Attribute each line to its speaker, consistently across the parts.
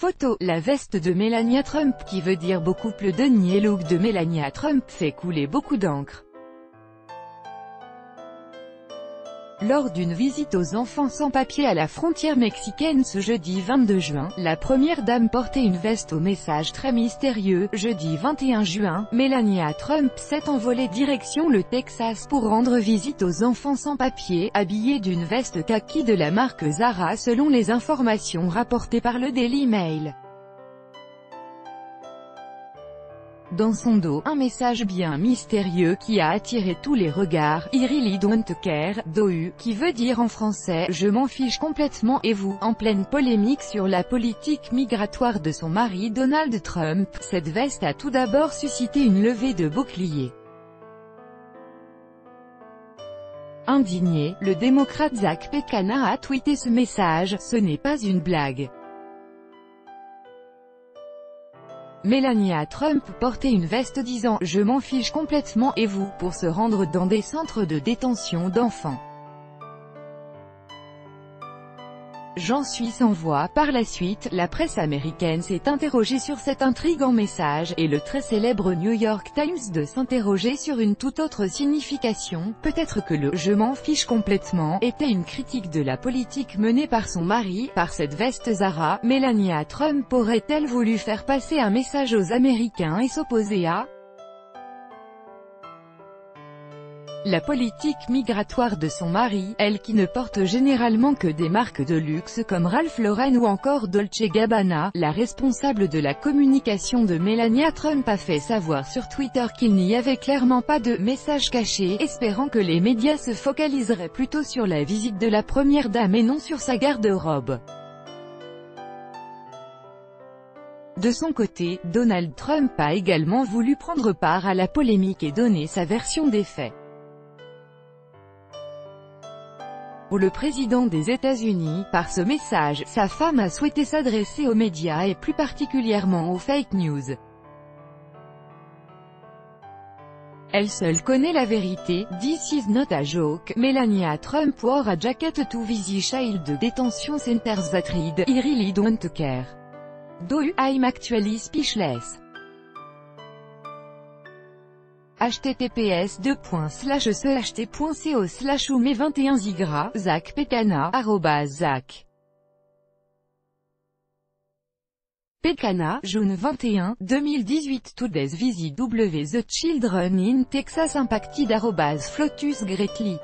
Speaker 1: Photo, la veste de Melania Trump qui veut dire beaucoup le denier look de Melania Trump fait couler beaucoup d'encre. Lors d'une visite aux enfants sans papier à la frontière mexicaine ce jeudi 22 juin, la première dame portait une veste au message très mystérieux. Jeudi 21 juin, Melania Trump s'est envolée direction le Texas pour rendre visite aux enfants sans papier, habillée d'une veste kaki de la marque Zara selon les informations rapportées par le Daily Mail. Dans son dos, un message bien mystérieux qui a attiré tous les regards, I really don't care, DOU, qui veut dire en français, je m'en fiche complètement, et vous, en pleine polémique sur la politique migratoire de son mari Donald Trump, cette veste a tout d'abord suscité une levée de boucliers. Indigné, le démocrate Zach Pekana a tweeté ce message, ce n'est pas une blague. Melania Trump portait une veste disant « Je m'en fiche complètement et vous » pour se rendre dans des centres de détention d'enfants. J'en suis sans voix. Par la suite, la presse américaine s'est interrogée sur cet intrigant message, et le très célèbre New York Times de s'interroger sur une toute autre signification. Peut-être que le « je m'en fiche complètement » était une critique de la politique menée par son mari, par cette veste Zara. Melania Trump aurait-elle voulu faire passer un message aux Américains et s'opposer à La politique migratoire de son mari, elle qui ne porte généralement que des marques de luxe comme Ralph Lauren ou encore Dolce Gabbana, la responsable de la communication de Melania Trump a fait savoir sur Twitter qu'il n'y avait clairement pas de message caché, espérant que les médias se focaliseraient plutôt sur la visite de la première dame et non sur sa garde-robe. De son côté, Donald Trump a également voulu prendre part à la polémique et donner sa version des faits. Pour le président des États-Unis, par ce message, sa femme a souhaité s'adresser aux médias et plus particulièrement aux fake news. Elle seule connaît la vérité, this is not a joke, Melania Trump wore a jacket to visit child de détention centers that read, I really don't care. Do I'm actually speechless https ht.co slash ou 21 zigra, Zach Pekana, Zach. Pekana, June 21, 2018 Today's visit W The Children in Texas Impacted Flotus Greatly.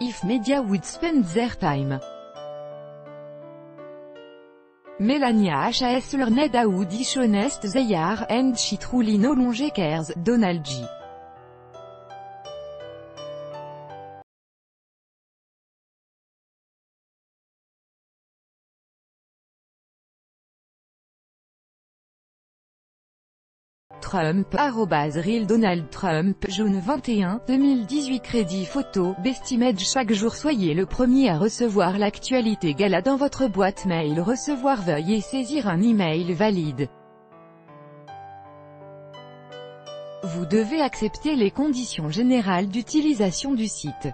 Speaker 1: If media would spend their time Melania HAS Learned How Dishonest They Are, and She Truly No Longer Cares, Donald G. Trump, Real Donald Trump, June 21, 2018 Crédit photo, Bestimage chaque jour soyez le premier à recevoir l'actualité gala dans votre boîte mail recevoir veuillez saisir un email valide. Vous devez accepter les conditions générales d'utilisation du site.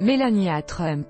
Speaker 1: Melania Trump